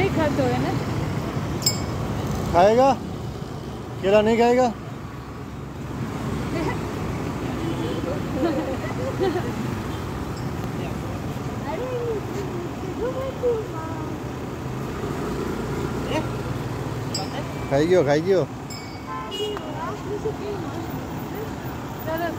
नहीं खाते हुए ना? खाएगा? केला नहीं खाएगा? खाएगी हो? खाएगी हो सरस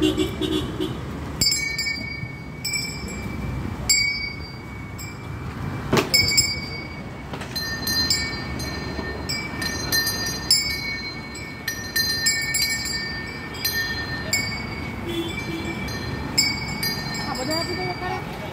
Apa dah aku dah